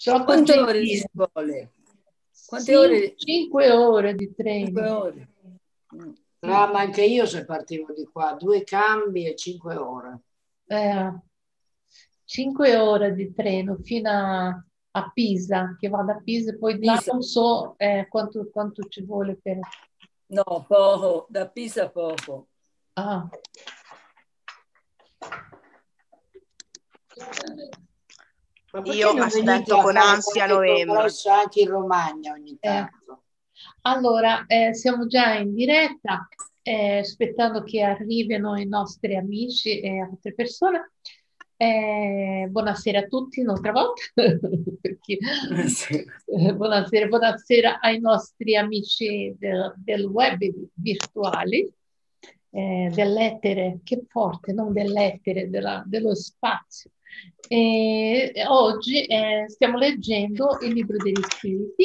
Sono Quante ore via. ci vuole? Quante Sì, ore? Cinque ore di treno. Cinque ore. Mm. Ah, ma anche io se partivo di qua, due cambi e cinque ore. Eh, cinque ore di treno fino a, a Pisa, che va da Pisa, e poi là Pisa. non so eh, quanto, quanto ci vuole per... No, poco, da Pisa poco. Ah. Io aspetto con ansia novembre. anche in Romagna ogni Eh. tanto? Allora, eh, siamo già in diretta, eh, aspettando che arrivino i nostri amici e altre persone. Eh, buonasera a tutti, un'altra volta. Perché- Sì. eh, buonasera, buonasera ai nostri amici del, del web virtuali, eh, dell'etere, che forte, non dell'etere, della- dello spazio. E oggi eh, stiamo leggendo il libro degli spiriti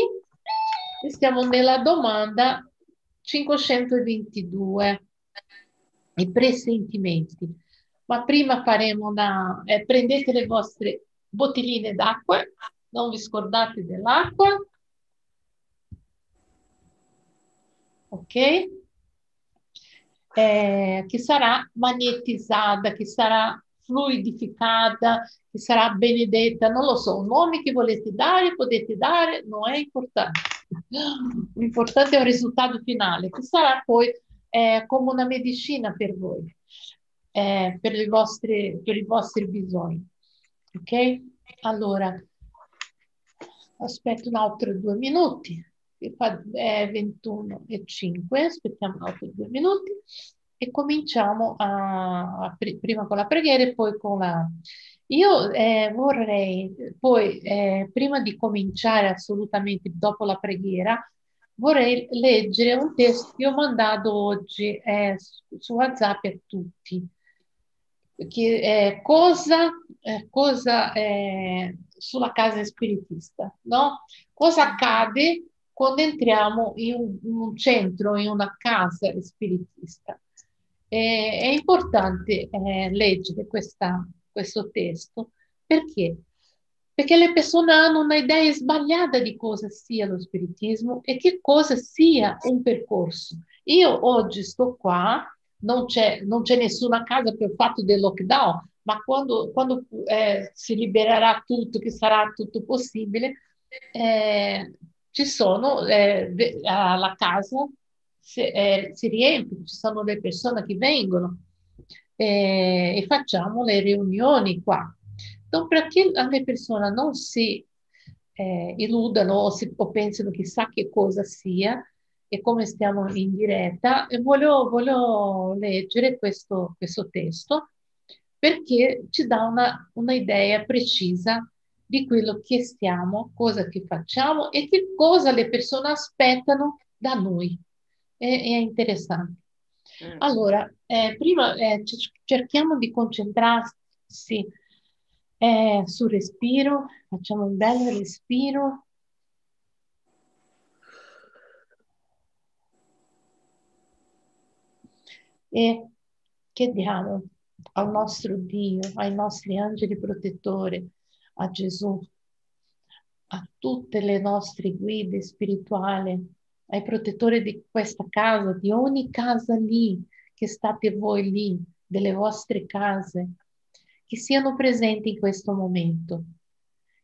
e stiamo nella domanda 522, i presentimenti. Ma prima faremo una... eh, prendete le vostre bottigline d'acqua, non vi scordate dell'acqua. Ok? Eh, che sarà magnetizzata, che sarà fluidificata, che sarà benedetta, non lo so, nomi che volete dare, potete dare, non è importante. L'importante è il risultato finale, che sarà poi eh, come una medicina per voi, eh, per, i vostri, per i vostri bisogni. Ok? Allora, aspetto un altro due minuti, fa è 21 e 5, aspettiamo un altro due minuti e cominciamo a, a pri- prima con la preghiera e poi con la... Io eh, vorrei poi, eh, prima di cominciare assolutamente dopo la preghiera, vorrei leggere un testo che ho mandato oggi eh, su, WhatsApp a tutti. Che, eh, cosa, eh, cosa sulla casa spiritista, no? Cosa accade quando entriamo in un, in un centro, in una casa spiritista? Eh, è importante eh, leggere questa, questo testo perché? Perché le persone hanno un'idea sbagliata di cosa sia lo spiritismo e che cosa sia un percorso. Io oggi sto qua, non c'è, non c'è nessuna casa per il fatto del lockdown, ma quando, quando eh, si libererà tutto, che sarà tutto possibile, eh, ci sono eh, alla casa si, eh, si riempie, ci sono le persone che vengono eh, e facciamo le riunioni qua. Non perché le persone non si eh, illudano o, si, o, pensano chissà che cosa sia e come stiamo in diretta, e voglio, voglio leggere questo, questo, testo perché ci dà una, una idea precisa di quello che stiamo, cosa che facciamo e che cosa le persone aspettano da noi. È, è interessante. Mm. Allora, eh, prima eh, cerchiamo di concentrarsi eh, sul respiro, facciamo un bel respiro. E chiediamo al nostro Dio, ai nostri angeli protettori, a Gesù, a tutte le nostre guide spirituali, ai protettori di questa casa, di ogni casa lì, che state voi lì, delle vostre case, che siano presenti in questo momento,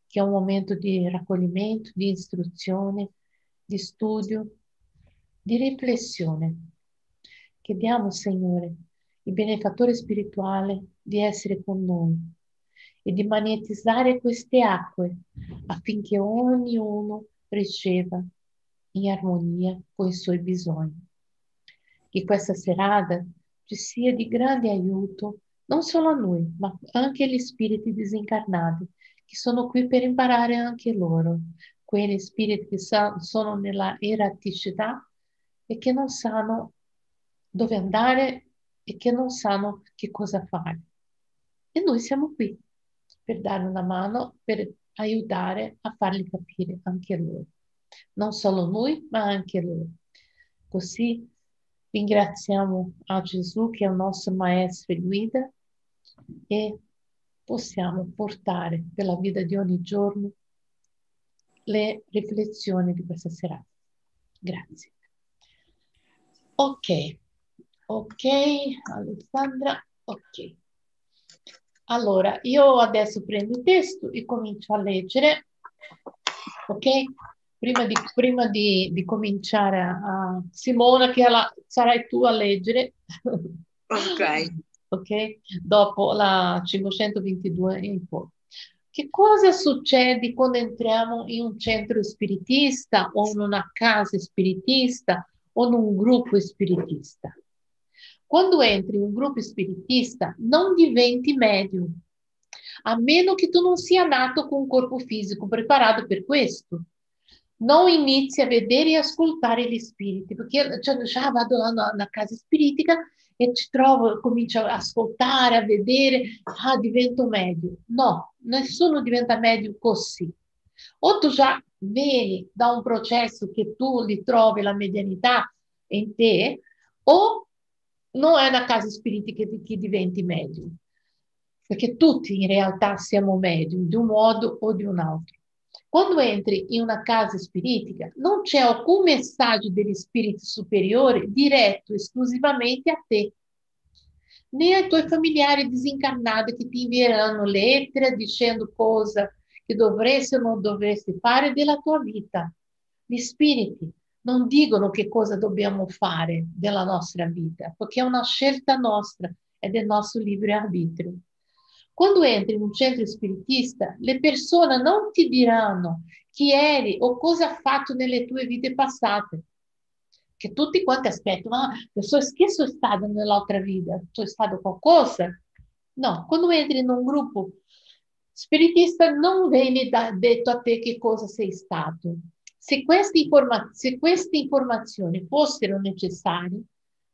che è un momento di raccoglimento, di istruzione, di studio, di riflessione. Chiediamo, Signore, il benefattore spirituale, di essere con noi e di magnetizzare queste acque affinché ognuno riceva in armonia con i suoi bisogni. Che questa serata ci sia di grande aiuto non solo a noi, ma anche agli spiriti disincarnati che sono qui per imparare anche loro, quegli spiriti che sono nella erraticità e che non sanno dove andare e che non sanno che cosa fare. E noi siamo qui per dare una mano, per aiutare a farli capire anche loro. Non solo noi, ma anche loro. Così ringraziamo a Gesù che è il nostro maestro e guida e possiamo portare per la vita di ogni giorno le riflessioni di questa serata. Grazie. Ok, ok, Alessandra, ok. Allora, io adesso prendo il testo e comincio a leggere, ok? Prima di, prima di, di cominciare a, Simona, che la, sarai tu a leggere. Ok. ok? Dopo la 522 in poi. Che cosa succede quando entriamo in un centro spiritista o in una casa spiritista o in un gruppo spiritista? Quando entri in un gruppo spiritista, non diventi medium, a meno che tu non sia nato con un corpo fisico preparato per questo. Non inizi a vedere e ascoltare gli spiriti, perché cioè, già vado là na casa spiritica e ci trovo, comincio a ascoltare, a vedere, ah, divento medio. No, nessuno diventa medio così. O tu già vieni da un processo che tu li trovi la medianità in te, o non è una casa spiritica che, che diventi medium, perché tutti in realtà siamo medium di un modo o di un altro. Quando entri in una casa spiritica, non c'è alcun messaggio degli spiriti superiori diretto esclusivamente a te, né ai tuoi familiari disincarnati che ti invieranno lettere dicendo cosa che dovresti o non dovresti fare della tua vita. Gli spiriti non dicono che cosa dobbiamo fare della nostra vita, perché è una scelta nostra, è del nostro libero arbitrio. Quando entri in un centro spiritista, le persone non ti diranno chi eri o cosa ha fatto nelle tue vite passate. Che tutti quanti aspettano, ah, so, che sono stato nell'altra vita? Sono stato qualcosa? No, quando entri in un gruppo spiritista non viene da, detto a te che cosa sei stato. Se queste, informa- se queste informazioni fossero necessarie,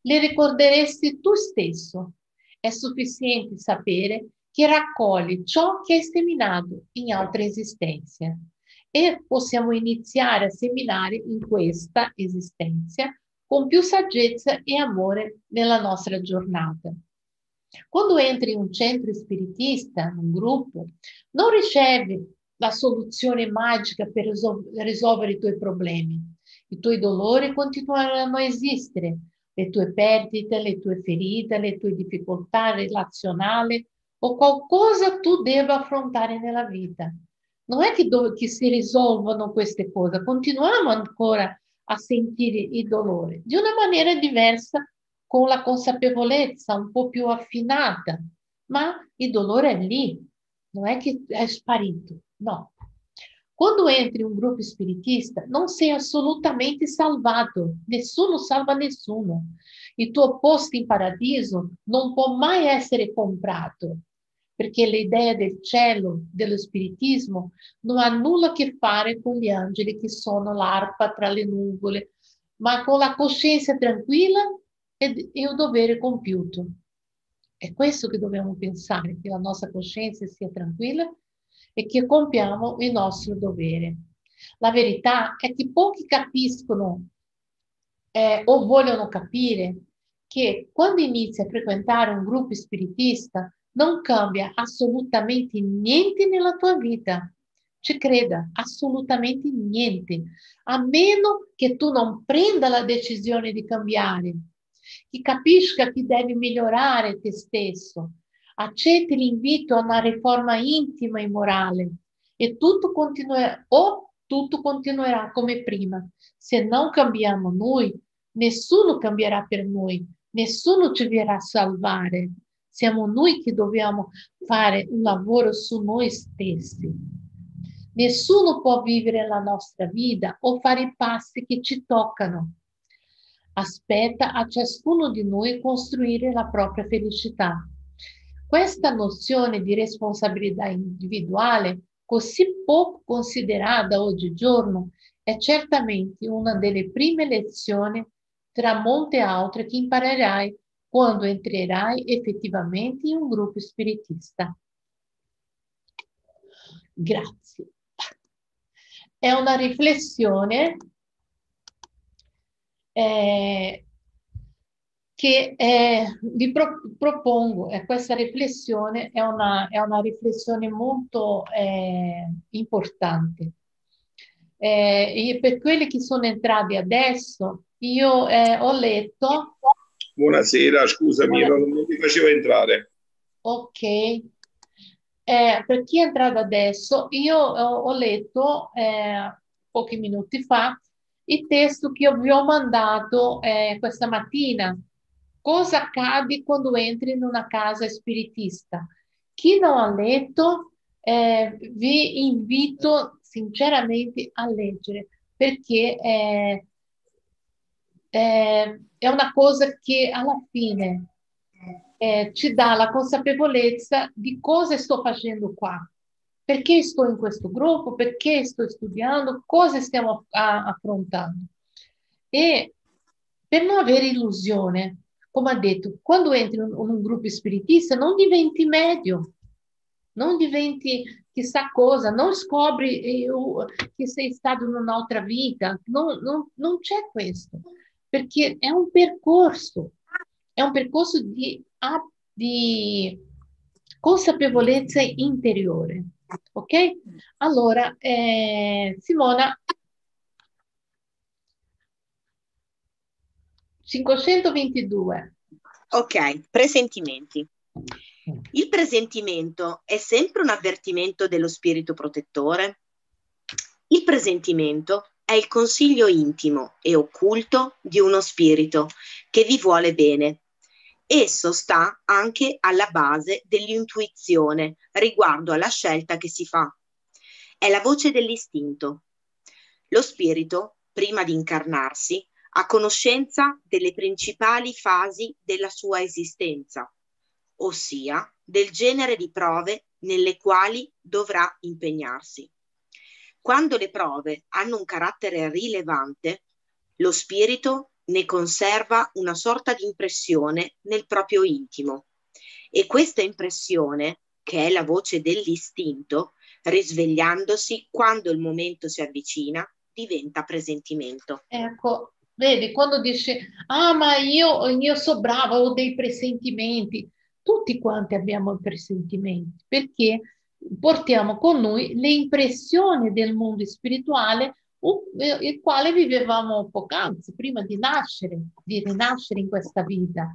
le ricorderesti tu stesso. È sufficiente sapere che raccogli ciò che hai seminato in altre esistenze e possiamo iniziare a seminare in questa esistenza con più saggezza e amore nella nostra giornata. Quando entri in un centro spiritista, in un gruppo, non ricevi la soluzione magica per risolvere i tuoi problemi. I tuoi dolori continueranno a esistere, le tue perdite, le tue ferite, le tue difficoltà relazionali o qualcosa tu debba affrontare nella vita. Non è che, do- che si risolvono queste cose, continuiamo ancora a sentire il dolore di una maniera diversa, con la consapevolezza un po' più affinata, ma il dolore è lì, non è che è sparito, no. Quando entri in un gruppo spiritista, non sei assolutamente salvato, nessuno salva nessuno. Il tuo posto in paradiso non può mai essere comprato, perché l'idea del cielo, dello spiritismo, non ha nulla a che fare con gli angeli che sono l'arpa tra le nuvole, ma con la coscienza tranquilla e il dovere compiuto. È questo che dobbiamo pensare, che la nostra coscienza sia tranquilla e che compiamo il nostro dovere. La verità è che pochi capiscono eh, o vogliono capire che quando inizi a frequentare un gruppo spiritista non cambia assolutamente niente nella tua vita. Ci creda, assolutamente niente, a meno che tu non prenda la decisione di cambiare che capisca che devi migliorare te stesso, accetti l'invito a una riforma intima e morale e tutto continuerà o tutto continuerà come prima. Se non cambiamo noi, nessuno cambierà per noi, nessuno ci verrà a salvare. Siamo noi che dobbiamo fare un lavoro su noi stessi. Nessuno può vivere la nostra vita o fare i passi che ci toccano aspetta a ciascuno di noi costruire la propria felicità. Questa nozione di responsabilità individuale, così poco considerata oggigiorno, è certamente una delle prime lezioni tra molte altre che imparerai quando entrerai effettivamente in un gruppo spiritista. Grazie. È una riflessione eh, che eh, vi pro- propongo, eh, questa riflessione è una, è una riflessione molto eh, importante, eh, per quelli che sono entrati adesso, io eh, ho letto. Buonasera, scusami, non, non mi faceva entrare. Ok. Eh, per chi è entrato adesso, io ho, letto pochi minuti fa il testo che vi ho mandato questa mattina. Cosa accade quando entri in una casa spiritista? Chi non ha letto, eh, vi invito sinceramente a leggere perché eh, eh, è una cosa che alla fine eh, ci dà la consapevolezza di cosa sto facendo qua, perché sto in questo gruppo, perché sto studiando, cosa stiamo a, affrontando. E per non avere illusione, come ha detto, quando entri in un, in un gruppo spiritista non diventi medio, non diventi chissà cosa, non scopri eh, che sei stato in un'altra vita, non, non, non c'è questo, perché è un percorso, è un percorso di, di consapevolezza interiore. Ok? Allora, eh, Simona, 522. Ok, presentimenti. Il presentimento è sempre un avvertimento dello spirito protettore? Il presentimento è il consiglio intimo e occulto di uno spirito che vi vuole bene. Esso sta anche alla base dell'intuizione riguardo alla scelta che si fa. È la voce dell'istinto. Lo spirito, prima di incarnarsi, ha conoscenza delle principali fasi della sua esistenza ossia del genere di prove nelle quali dovrà impegnarsi. Quando le prove hanno un carattere rilevante, lo spirito ne conserva una sorta di impressione nel proprio intimo e questa impressione, che è la voce dell'istinto, risvegliandosi quando il momento si avvicina, diventa presentimento. Ecco, vedi, quando dice, ah ma io, io so brava, ho dei presentimenti, tutti quanti abbiamo presentimenti perché portiamo con noi le impressioni del mondo spirituale eh, il quale vivevamo poc'anzi, prima di nascere, di rinascere in questa vita.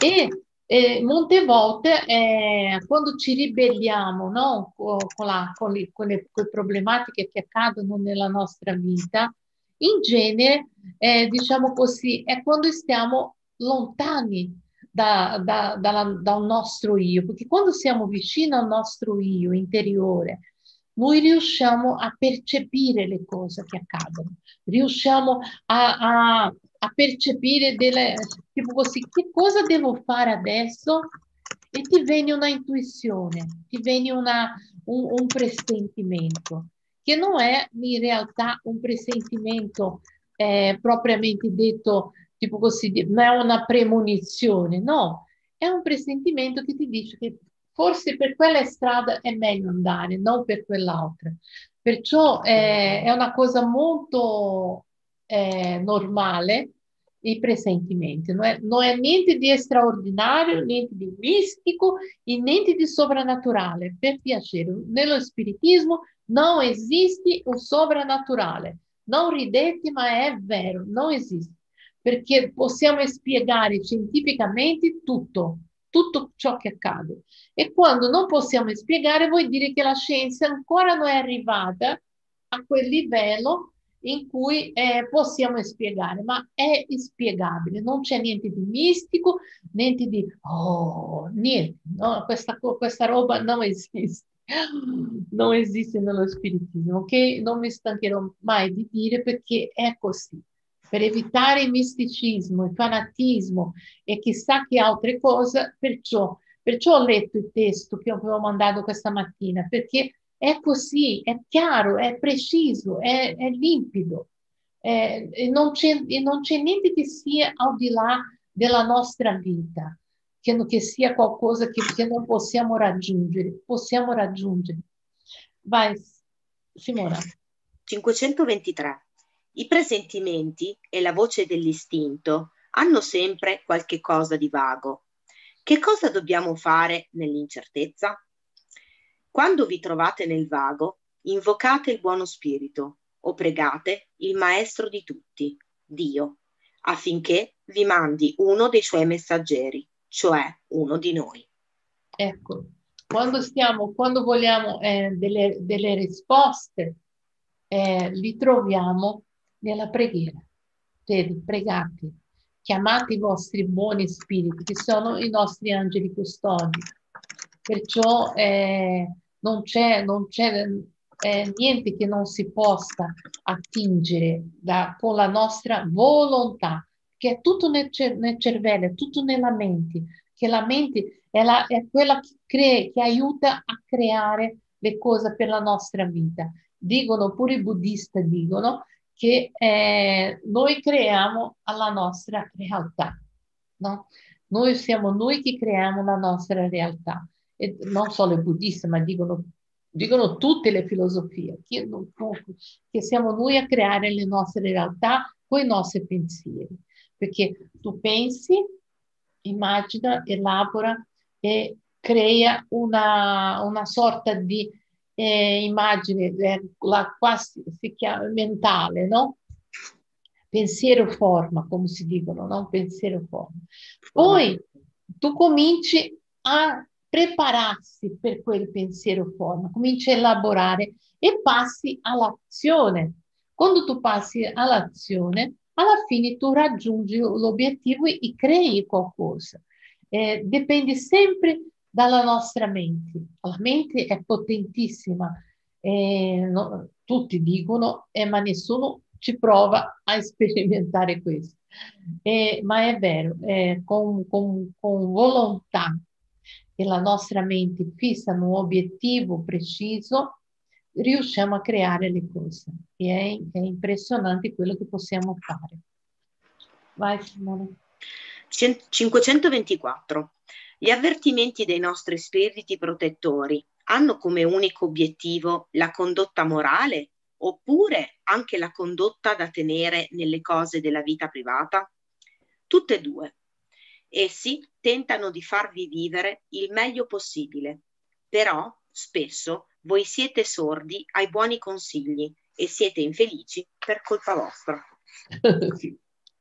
E eh, molte volte eh, quando ci ribelliamo no? con, la, con, le, con, le, con, le, problematiche che accadono nella nostra vita, in genere, eh, diciamo così, è quando stiamo lontani da, da, da, da un nostro io, perché quando siamo vicini al nostro io interiore, noi riusciamo a percepire le cose che accadono, riusciamo a, a, a percepire delle, tipo così, che cosa devo fare adesso? E ti viene una intuizione, ti viene una, un, un presentimento, che non è in realtà un presentimento eh, propriamente detto tipo così, non è una premonizione, no, è un presentimento che ti dice che forse per quella strada è meglio andare, non per quell'altra. Perciò eh, è una cosa molto eh, normale i presentimenti, non è, non è, niente di straordinario, niente di mistico e niente di sovrannaturale, per piacere. Nello spiritismo non esiste un sovrannaturale, non ridete ma è vero, non esiste perché possiamo spiegare scientificamente tutto, tutto ciò che accade. E quando non possiamo spiegare, vuol dire che la scienza ancora non è arrivata a quel livello in cui eh, possiamo spiegare, ma è spiegabile, non c'è niente di mistico, niente di oh, niente, no? questa, questa roba non esiste. Non esiste nello spiritismo, che non mi stancherò mai di dire perché è così. Per evitare il misticismo, il fanatismo e chissà che altre cose, perciò, perciò ho letto il testo che avevo mandato questa mattina, perché è così, è chiaro, è preciso, è, è limpido. Eh, e non, e non c'è niente che sia al di là della nostra vita, che, che sia qualcosa che, che non possiamo raggiungere, possiamo raggiungere. Vai, Simona. 523. I presentimenti e la voce dell'istinto hanno sempre qualche cosa di vago. Che cosa dobbiamo fare nell'incertezza? Quando vi trovate nel vago, invocate il buono spirito, o pregate il Maestro di tutti, Dio, affinché vi mandi uno dei suoi messaggeri, cioè uno di noi. Ecco, quando stiamo, quando vogliamo eh, delle, delle, risposte, eh, li troviamo nella preghiera. Vedi, pregate, chiamate i vostri buoni spiriti, che sono i nostri angeli custodi. Perciò eh, non c'è, non c'è eh, niente che non si possa attingere da, con la nostra volontà, che è tutto nel, cer- nel cervello, è tutto nella mente, che la mente è, la, è quella che, crea, che aiuta a creare le cose per la nostra vita. Dicono, pure i buddisti dicono, che eh, noi creiamo la nostra realtà. No? Noi siamo noi che creiamo la nostra realtà. E non solo i buddisti, ma dicono dicono tutte le filosofie, che, che siamo noi a creare le nostre realtà con i nostri pensieri, perché tu pensi, immagina, elabora e crea una, una sorta di eh, immagine, eh, la, quasi si chiama mentale, no? Pensiero forma, come si dicono, no? Pensiero forma. Poi tu cominci a prepararsi per quel pensiero forma, cominci a elaborare e passi all'azione. Quando tu passi all'azione, alla fine tu raggiungi l'obiettivo e crei qualcosa. Eh, dipende sempre dalla nostra mente. La mente è potentissima, eh, no, tutti dicono, eh, ma nessuno ci prova a sperimentare questo. Eh, ma è vero, eh, con, con, con volontà e la nostra mente fissa un obiettivo preciso, riusciamo a creare le cose. E è, è impressionante quello che possiamo fare. Vai Simone. 524. Gli avvertimenti dei nostri spiriti protettori hanno come unico obiettivo la condotta morale oppure anche la condotta da tenere nelle cose della vita privata? Tutte e due. Essi tentano di farvi vivere il meglio possibile, però spesso voi siete sordi ai buoni consigli e siete infelici per colpa vostra.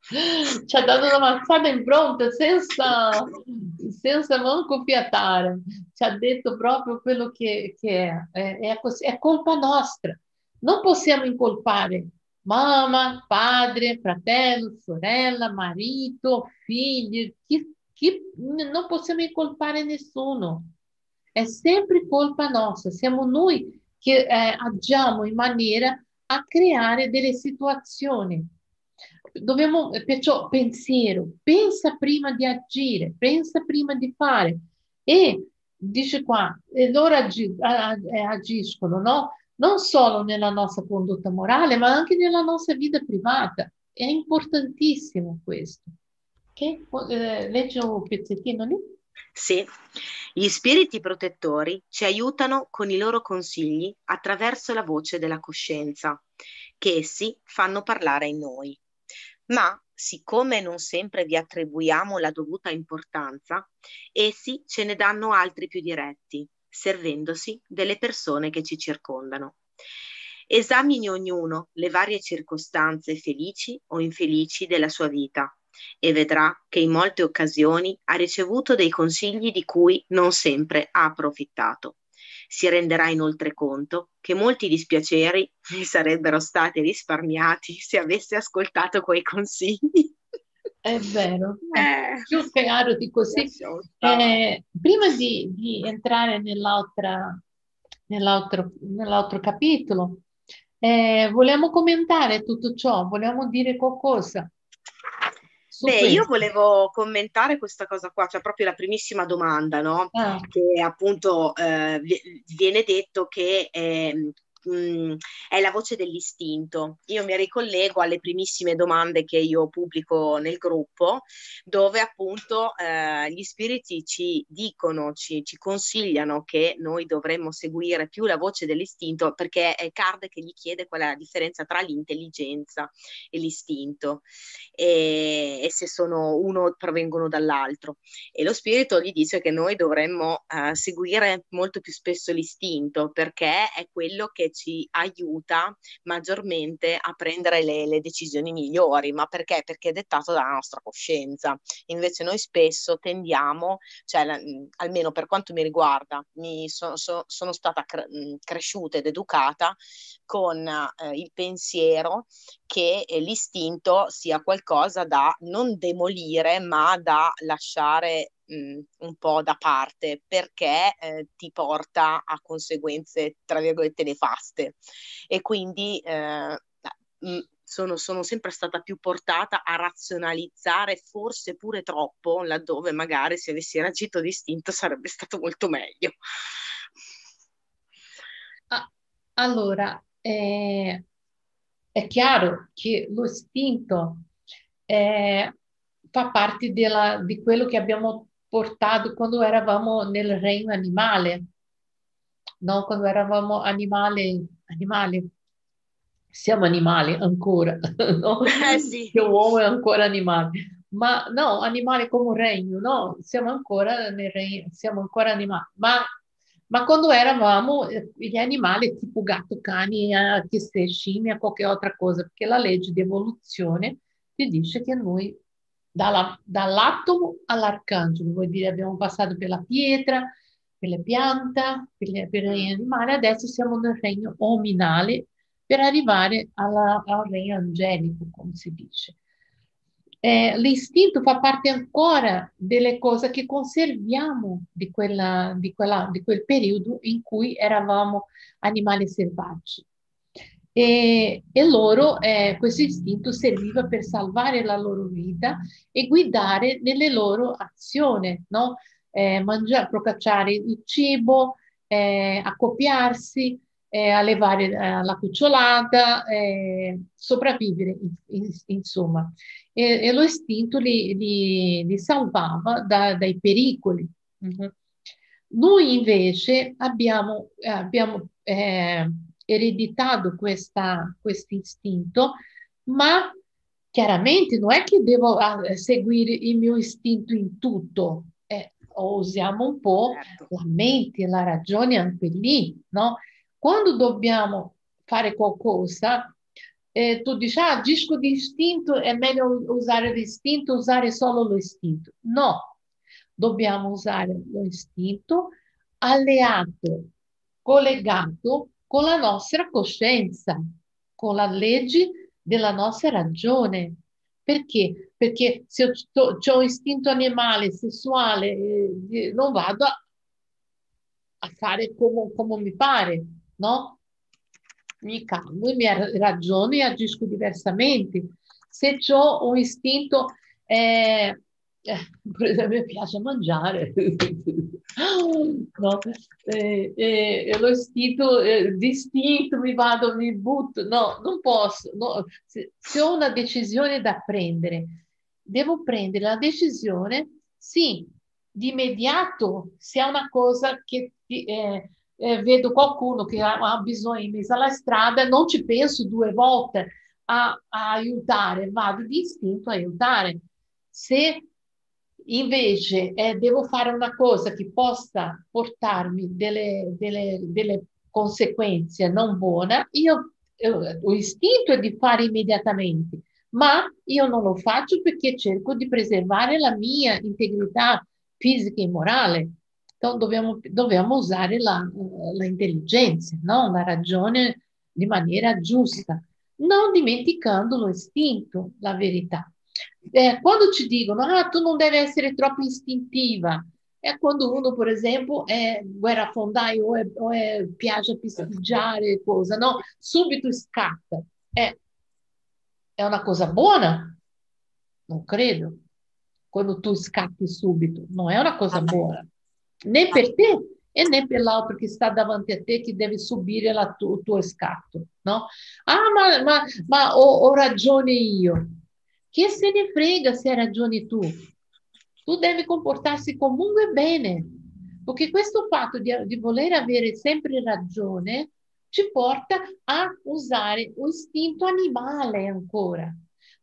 Ci ha dato una mazzata in fronte senza, senza manco fiatare. Ci ha detto proprio quello che, che è, è, è colpa nostra. Non possiamo incolpare mamma, padre, fratello, sorella, marito, figli, chi, chi, non possiamo incolpare nessuno. È sempre colpa nostra, siamo noi che eh, agiamo in maniera a creare delle situazioni. Dobbiamo, perciò pensiero, pensa prima di agire, pensa prima di fare. E dice qua, e loro agi, agiscono, no? non solo nella nostra condotta morale, ma anche nella nostra vita privata. È importantissimo questo. Okay? Eh, leggo un pezzettino lì. Sì, gli spiriti protettori ci aiutano con i loro consigli attraverso la voce della coscienza, che essi fanno parlare in noi. Ma siccome non sempre vi attribuiamo la dovuta importanza, essi ce ne danno altri più diretti, servendosi delle persone che ci circondano. Esamini ognuno le varie circostanze felici o infelici della sua vita e vedrà che in molte occasioni ha ricevuto dei consigli di cui non sempre ha approfittato. Si renderà inoltre conto che molti dispiaceri gli sarebbero stati risparmiati se avesse ascoltato quei consigli. È vero, eh, più chiaro di così. Eh, prima di, di entrare nell'altra, nell'altro, nell'altro capitolo, eh, vogliamo commentare tutto ciò, vogliamo dire qualcosa. Beh, questo. io volevo commentare questa cosa qua, cioè proprio la primissima domanda, no? Ah. Che appunto eh, viene detto che eh, mh, mm, è la voce dell'istinto. Io mi ricollego alle primissime domande che io pubblico nel gruppo, dove appunto eh, gli spiriti ci dicono, ci, ci, consigliano che noi dovremmo seguire più la voce dell'istinto, perché è Card che gli chiede qual è la differenza tra l'intelligenza e l'istinto, e, e se sono uno provengono dall'altro. E lo spirito gli dice che noi dovremmo uh, seguire molto più spesso l'istinto, perché è quello che ci aiuta maggiormente a prendere le, le, decisioni migliori, ma perché? Perché è dettato dalla nostra coscienza. Invece noi spesso tendiamo, cioè almeno per quanto mi riguarda, mi so, so, sono stata cre- cresciuta ed educata con eh, il pensiero che eh, l'istinto sia qualcosa da non demolire, ma da lasciare mh, un po' da parte perché eh, ti porta a conseguenze, tra virgolette, nefaste. E quindi eh, sono, sono, sempre stata più portata a razionalizzare, forse pure troppo, laddove magari se avessi reagito distinto sarebbe stato molto meglio. Ah, allora, eh, è chiaro che lo istinto eh, fa parte della, di quello che abbiamo portato quando eravamo nel regno animale, no? quando eravamo animali, animali. Siamo animali ancora, no? Eh sì. L'uomo è ancora animale, ma no, animali come regno, no? Siamo ancora nel regno, siamo ancora animali, ma ma quando eravamo eh, gli animali tipo gatto, cani, eh, che se scimmia, qualche altra cosa, perché la legge di evoluzione ti dice che noi dalla, dall'atomo all'arcangelo, vuol dire abbiamo passato per la pietra, per le piante, per, le, per gli animali, adesso siamo nel regno ominale per arrivare alla, al regno angelico, come si dice. Eh, l'istinto fa parte ancora delle cose che conserviamo di, quella, di, quella, di quel periodo in cui eravamo animali selvaggi. E, e loro, eh, questo istinto serviva per salvare la loro vita e guidare nelle loro azioni, no? eh, mangiare, procacciare il cibo, eh, accoppiarsi, eh, allevare eh, la cucciolata, eh, sopravvivere, in, in, insomma. E, e, lo istinto li, li, li salvava da, dai pericoli. Uh-huh. Noi invece abbiamo, abbiamo ereditato questo istinto, ma chiaramente non è che devo ah, seguire il mio istinto in tutto, eh, usiamo un po' certo. la mente, la ragione anche lì, no? Quando dobbiamo fare qualcosa, eh, tu dici, ah, agisco di istinto, è meglio usare l'istinto, usare solo l'istinto. No, dobbiamo usare lo istinto alleato, collegato con la nostra coscienza, con la legge della nostra ragione. Perché? Perché se ho, istinto animale, sessuale, eh, non vado a, a fare come, come mi pare, no? Mi calmo, mi ragiono e agisco diversamente. Se ho un istinto, eh, eh, esempio, mi piace mangiare, no? eh, eh, lo istinto eh, distinto, mi vado, mi butto, no, non posso. No. Se, se ho una decisione da prendere, devo prendere la decisione, sì, di immediato, se è una cosa che eh, eh, vedo qualcuno che ha, ha, bisogno in mezzo alla strada, non ci penso due volte a, a aiutare, vado di istinto a aiutare. Se invece eh, devo fare una cosa che possa portarmi delle, delle, delle conseguenze non buone, io eh, ho istinto di fare immediatamente, ma io non lo faccio perché cerco di preservare la mia integrità fisica e morale. Então, dobbiamo, dobbiamo usare la, la intelligenza, no? la ragione di maniera giusta, non dimenticando lo istinto, la verità. Eh, quando ci dicono, ah, tu non devi essere troppo istintiva, è quando uno, per esempio, è guerrafondaio o, è, o è, piace pisteggiare, cosa, no? Subito scatta. È, è una cosa buona? Non credo. Quando tu scatti subito, non è una cosa buona né per te e né per l'altro che sta davanti a te che deve subire la tu, il tuo scatto, no? Ah, ma, ma, ma ho, ho, ragione io. Che se ne frega se hai ragione tu? Tu devi comportarsi comunque bene, perché questo fatto di, di voler avere sempre ragione ci porta a usare l'istinto animale ancora.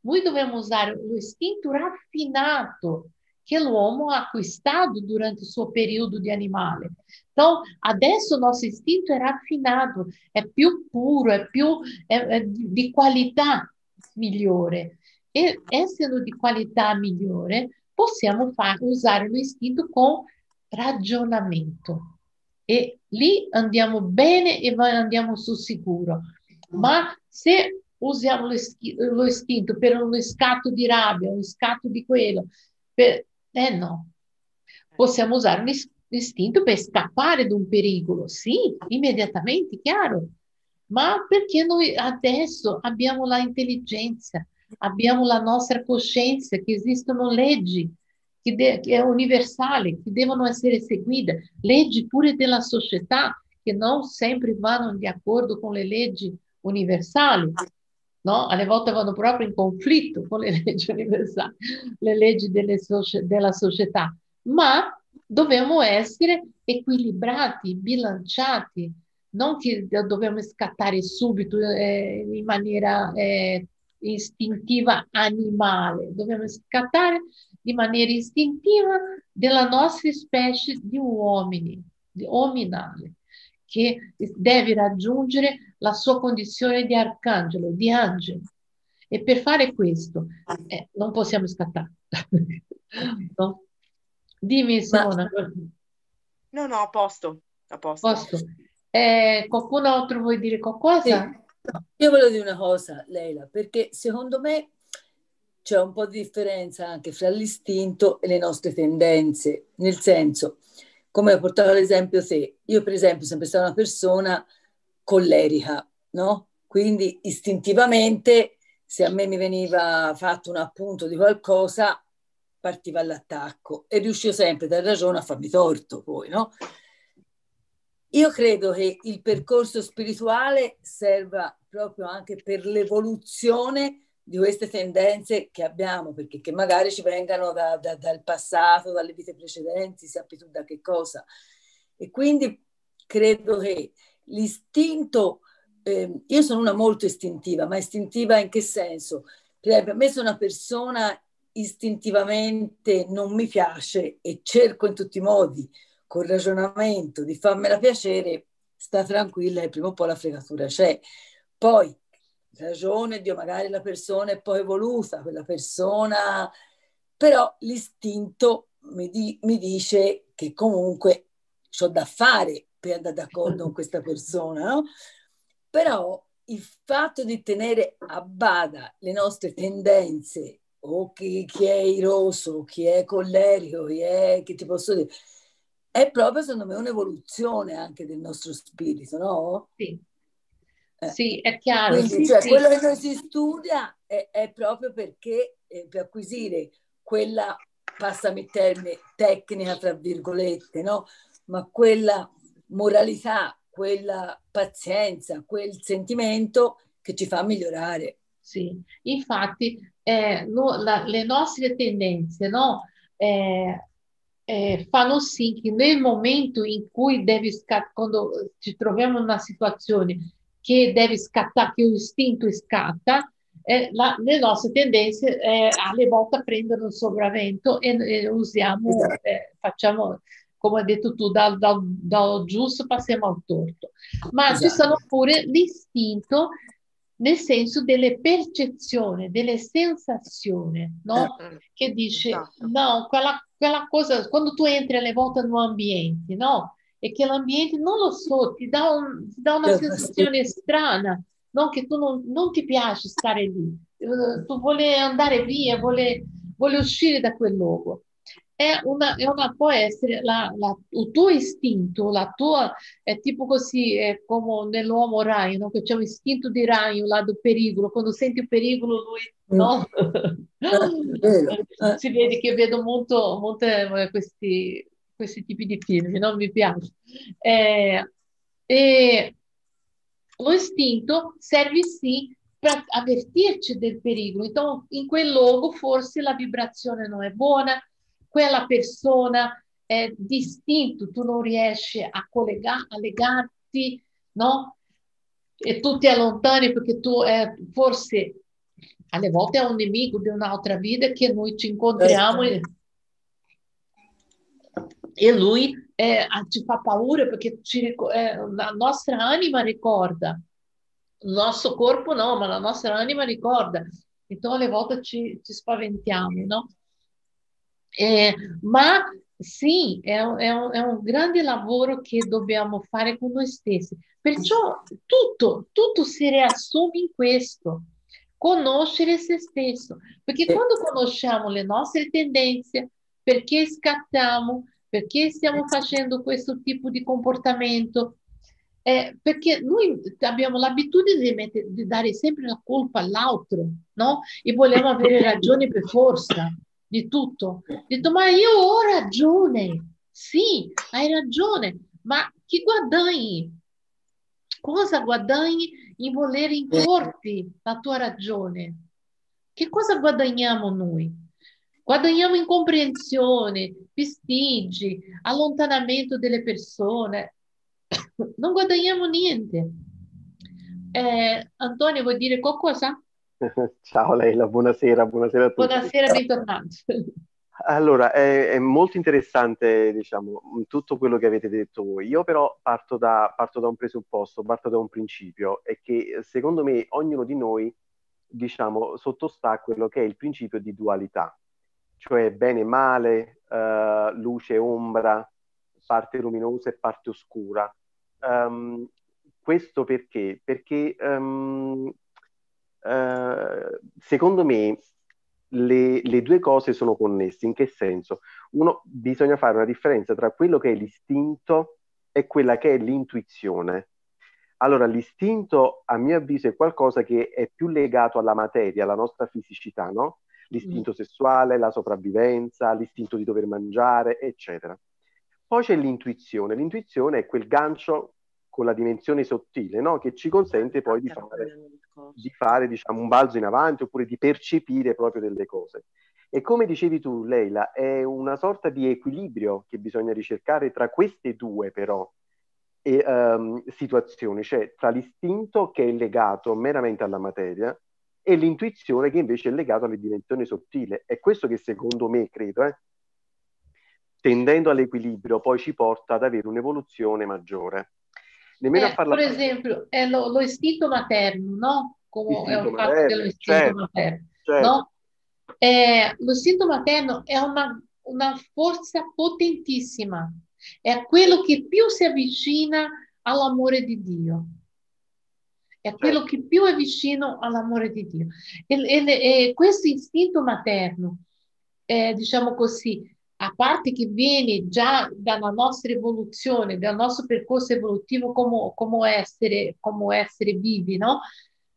Noi dobbiamo usare l'istinto raffinato che l'uomo ha acquistato durante il suo periodo di animale, Então, adesso o nosso istinto é raffinado, é più puro, é più é, é di qualità migliore. E essendo di qualità migliore, possiamo far, usare l'istinto con ragionamento. E lì andiamo bene e andiamo sul sicuro. Ma se usiamo lo istinto per uno scatto di rabbia, un scatto di quello, per... eh no, possiamo usare un istinto per scappare da un pericolo, sì, immediatamente, chiaro, ma perché noi adesso abbiamo la intelligenza, abbiamo la nostra coscienza, che esistono leggi che, de- che è universale, che devono essere seguite, leggi pure della società che non sempre vanno di accordo con le leggi universali, no? alle volte vanno proprio in conflitto con le leggi universali, le leggi soci- della società, ma dobbiamo essere equilibrati, bilanciati, non che dobbiamo scattare subito eh, in maniera eh, istintiva animale, dobbiamo scattare di maniera istintiva della nostra specie di uomini, di ominale, che deve raggiungere la sua condizione di arcangelo, di angelo. E per fare questo eh, non possiamo scattare. no? Dimmi Simona. No, no, a posto. A posto. posto. Eh, qualcun altro vuoi dire qualcosa? Sì. Io voglio dire una cosa, Leila, perché secondo me c'è un po' di differenza anche fra l'istinto e le nostre tendenze, nel senso, come ho portato l'esempio te, io per esempio sono sempre stata una persona collerica, no? Quindi istintivamente se a me mi veniva fatto un appunto di qualcosa, partiva all'attacco e riuscivo sempre da ragione a farmi torto poi, no? Io credo che il percorso spirituale serva proprio anche per l'evoluzione di queste tendenze che abbiamo, perché che magari ci vengano da, da, dal passato, dalle vite precedenti, sappi tu da che cosa. E quindi credo che l'istinto, eh, io sono una molto istintiva, ma istintiva in che senso? Per me sono una persona istintivamente non mi piace e cerco in tutti i modi, col ragionamento, di farmela piacere, sta tranquilla e prima o poi la fregatura c'è. Poi ragione, Dio magari la persona è poi evoluta, quella persona, però l'istinto mi, di, mi dice che comunque ho da fare per andare d'accordo con questa persona, no? Però il fatto di tenere a bada le nostre tendenze, o chi, chi è iroso, chi è collerico, chi è, che ti posso dire, è proprio secondo me un'evoluzione anche del nostro spirito, no? Sì. Eh. Sì, è chiaro. Quindi, sì, cioè, sì. quello che noi si studia è, è proprio perché eh, per acquisire quella, passami il termine, tecnica, tra virgolette, no? Ma quella moralità, quella pazienza, quel sentimento che ci fa migliorare. Sì, infatti eh, no, la, le nostre tendenze no, eh, eh, fanno sì che nel momento in cui devi scattare, quando ci troviamo in una situazione che deve scattare, che o istinto scatta, eh, la, le nostre tendenze eh, alle volte prendono il sopravvento e, e usiamo, Esatto. eh, facciamo, come hai detto tu, dal, dal, dal giusto passiamo al torto. Ma ci Esatto. sono pure l'istinto nel senso delle percezioni, delle sensazioni, no? Mm, Che dice, esatto. no, quella, quella cosa, quando tu entri alle volte in un ambiente, no? E che l'ambiente, non lo so, ti dà, un- ti dà una Certo, sensazione strana, no? Che tu non, non ti piace stare lì, Eh, tu vuoi andare via, vuoi, vuoi uscire da quel luogo. È una, è una- può essere la- la- il tuo istinto, la tua, è tipo così, è come nell'uomo ragno, no? Che c'è un istinto di ragno là del pericolo, quando senti il pericolo lui, no? Eh, si vede che vedo molto, molte eh, questi, questi tipi di film, non mi piace. Eh, e lo istinto serve sì per avvertirci del pericolo. Então, in quel luogo forse la vibrazione non è buona, quella persona è distinto, tu non riesci a collegare, a legarti, no? E tu ti allontani perché tu eh, forse alle volte è un nemico di un'altra vita che noi ci incontriamo e, e lui eh, ci fa paura perché ci, eh, la nostra anima ricorda, il nostro corpo no, ma la nostra anima ricorda. Então, alle volte ci, ci spaventiamo, no? Eh, ma sì, è un, è, un, è un, grande lavoro che dobbiamo fare con noi stessi. Perciò tutto, tutto si riassume in questo, conoscere se stesso. Perché quando conosciamo le nostre tendenze, perché scattiamo, perché stiamo facendo questo tipo di comportamento, eh, perché noi abbiamo l'abitudine di, mettere, di, dare sempre la colpa all'altro, no? E vogliamo avere ragione per forza di tutto. Ho detto, ma io ho ragione. Sì, hai ragione, ma chi guadagni? Cosa guadagni in voler importi la tua ragione? Che cosa guadagniamo noi? Guadagniamo incomprensione, vestigi, allontanamento delle persone, non guadagniamo niente. Eh, Antonio, vuoi dire qualcosa? Ciao Leila, buonasera, buonasera a tutti. Buonasera, bentornato. Allora, è, è, molto interessante, diciamo, tutto quello che avete detto voi. Io però parto da, parto da un presupposto, parto da un principio, è che secondo me ognuno di noi, diciamo, sottostà a quello che è il principio di dualità, cioè bene e male, uh, luce e ombra, parte luminosa e parte oscura. Um, questo perché? Perché um, uh, secondo me le, le, due cose sono connesse. In che senso? Uno, bisogna fare una differenza tra quello che è l'istinto e quella che è l'intuizione. Allora, l'istinto, a mio avviso, è qualcosa che è più legato alla materia, alla nostra fisicità, no? L'istinto mm. sessuale, la sopravvivenza, l'istinto di dover mangiare, eccetera. Poi c'è l'intuizione. L'intuizione è quel gancio con la dimensione sottile, no? che ci consente poi di fare, di fare diciamo, un balzo in avanti oppure di percepire proprio delle cose. E come dicevi tu, Leila, è una sorta di equilibrio che bisogna ricercare tra queste due, però, e, um, situazioni, cioè tra l'istinto che è legato meramente alla materia e l'intuizione che invece è legato alle dimensioni sottili. È questo che secondo me, credo, eh, tendendo all'equilibrio, poi ci porta ad avere un'evoluzione maggiore. Nemmeno eh, a farla... Per esempio, è lo, lo istinto materno, no? Come è un fatto dell'istinto certo, materno, certo. no? Eh, lo istinto materno è una, una forza potentissima, è quello che più si avvicina all'amore di Dio è quello certo. che più è vicino all'amore di Dio. E, e, e questo istinto materno, eh, diciamo così, a parte che viene già dalla nostra evoluzione, dal nostro percorso evolutivo come, come, essere, come essere vivi, no?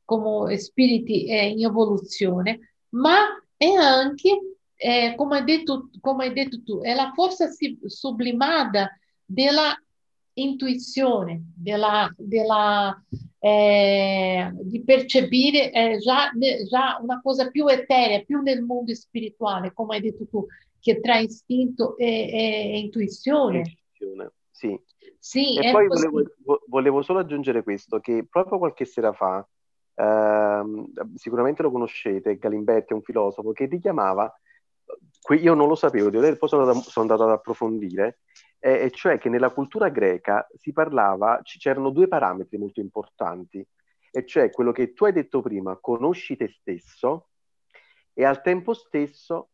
come spiriti eh, in evoluzione, ma è anche, eh, come, hai detto, come hai detto tu, è la forza sublimata della intuizione, della, della, eh, di percepire eh, già, già una cosa più eterea, più nel mondo spirituale, come hai detto tu, che tra istinto e, e intuizione. Intuizione, sì. sì e poi volevo, volevo, solo aggiungere questo, che proprio qualche sera fa, ehm, sicuramente lo conoscete, Galimberti è un filosofo, che richiamava, io non lo sapevo, poi sono andato, sono andato ad approfondire, e, e cioè che nella cultura greca si parlava, c'erano due parametri molto importanti, e cioè quello che tu hai detto prima, conosci te stesso, e al tempo stesso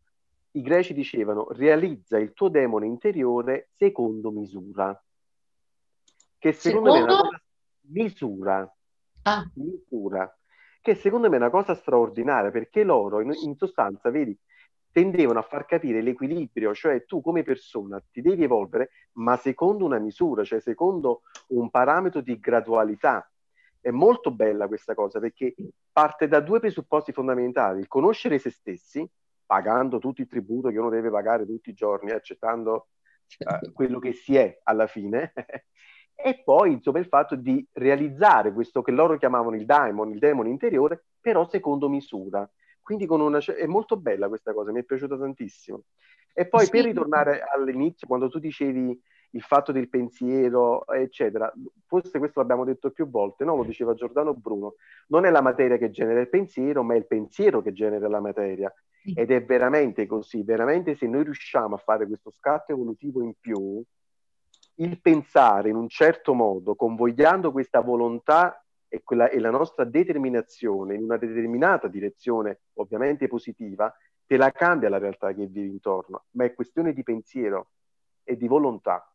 i greci dicevano realizza il tuo demone interiore secondo misura. Che secondo, secondo? me è una cosa misura. Ah. misura. Che secondo me è una cosa straordinaria perché loro in, in sostanza, vedi, tendevano a far capire l'equilibrio, cioè tu come persona ti devi evolvere, ma secondo una misura, cioè secondo un parametro di gradualità. È molto bella questa cosa perché parte da due presupposti fondamentali, il conoscere se stessi, pagando tutto il tributo che uno deve pagare tutti i giorni, accettando uh, quello che si è alla fine, e poi insomma il fatto di realizzare questo che loro chiamavano il daimon, il demone interiore, però secondo misura. Quindi con una, è molto bella questa cosa, mi è piaciuta tantissimo. E poi sì. per ritornare all'inizio, quando tu dicevi il fatto del pensiero, eccetera. Forse questo l'abbiamo detto più volte, no? Lo diceva Giordano Bruno. Non è la materia che genera il pensiero, ma è il pensiero che genera la materia. Ed è veramente così, veramente se noi riusciamo a fare questo scatto evolutivo in più, il pensare in un certo modo, convogliando questa volontà e, quella, e la nostra determinazione in una determinata direzione, ovviamente positiva, te la cambia la realtà che vivi intorno, ma è questione di pensiero e di volontà.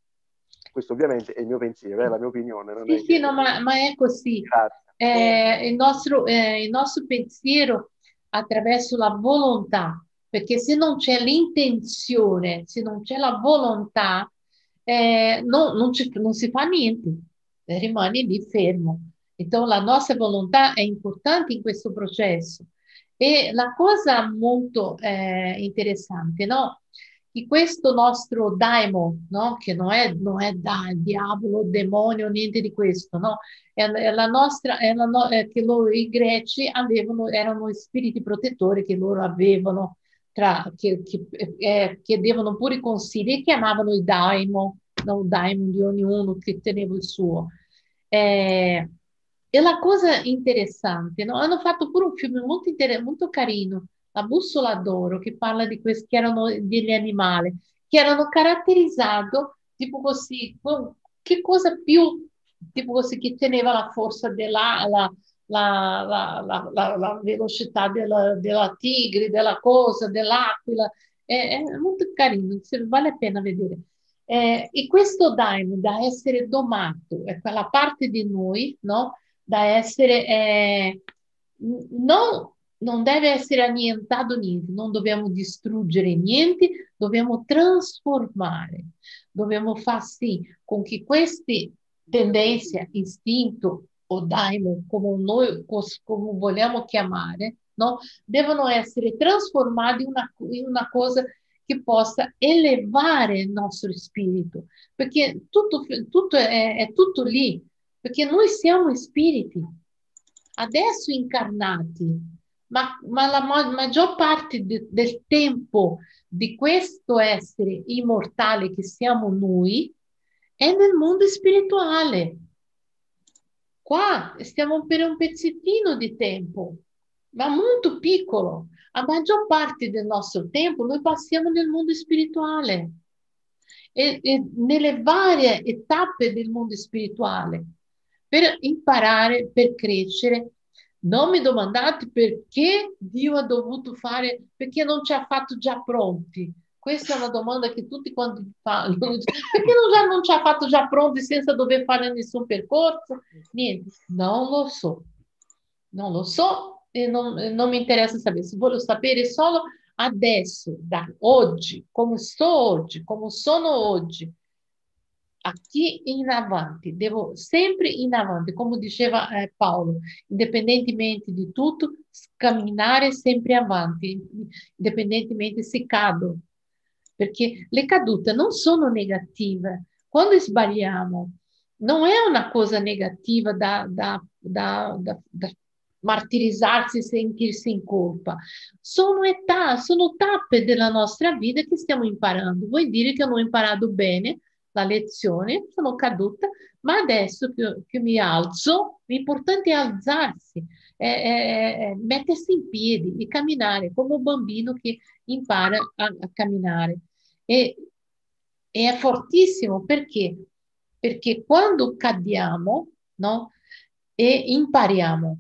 Questo ovviamente è il mio pensiero, è la mia opinione. sì, è sì, che... no, ma, ma, è così. Eh, il, nostro, eh, il nostro pensiero attraverso la volontà, perché se non c'è l'intenzione, se non c'è la volontà, eh, no, non, non, si fa niente, rimane lì fermo. Então, la nostra volontà è importante in questo processo. E la cosa molto eh, interessante, no? Che questo nostro daimon, no? Che non è, non è da, diavolo, demonio, niente di questo, no? È, è la nostra, è la no, è che loro, i greci avevano, erano spiriti protettori che loro avevano, tra, che, che eh, chiedevano pure consigli e chiamavano i daimon, no? il daimon di ognuno che teneva il suo. Eh, e la cosa interessante, no? hanno fatto pure un film molto, molto carino, La bussola d'oro, che parla di questi, erano degli animali, che erano caratterizzati tipo così, che cosa più, tipo così, che teneva la forza della, la, la, la, la velocità della, della, tigre, della cosa, dell'aquila, è, è molto carino, vale la pena vedere. Eh, e questo daimo da essere domato, è quella parte di noi, no? da essere, eh, non, non deve essere annientato niente, non dobbiamo distruggere niente, dobbiamo trasformare, dobbiamo far sì con che queste tendenze, istinto o daimon, come noi come vogliamo chiamare, no? devono essere trasformati in una, in una cosa che possa elevare il nostro spirito, perché tutto, tutto è, è tutto lì, perché noi siamo spiriti, adesso incarnati, ma, ma la ma- maggior parte de- del tempo di questo essere immortale che siamo noi è nel mondo spirituale. Qua stiamo per un pezzettino di tempo, ma molto piccolo. La maggior parte del nostro tempo noi passiamo nel mondo spirituale e, e nelle varie tappe del mondo spirituale per imparare, per crescere. Non mi domandate perché Dio ha dovuto fare, perché non ci ha fatto già pronti. Questa è una domanda che tutti quanti fanno. Perché non, già, non ci ha fatto già pronti senza dover fare nessun percorso? Niente, non lo so. Non lo so e non, non mi interessa sapere. Se voglio sapere solo adesso, da oggi, come sto oggi, come sono oggi, aqui in avanti, devo sempre in avanti, come diceva eh, Paolo, indipendentemente di tutto, camminare sempre avanti, indipendentemente se cado, perché le cadute non sono negative. Quando sbagliamo, non è una cosa negativa da, da, da, da, martirizzarsi sentirsi in colpa. Sono età, sono tappe della nostra vita che stiamo imparando. Vuol dire che hanno imparato bene la lezione, sono caduta, ma adesso che, che mi alzo, l'importante è alzarsi, è, è, è, mettersi in piedi e camminare come un bambino che impara a, a camminare. E, e, è fortissimo perché? Perché quando cadiamo, no? E impariamo.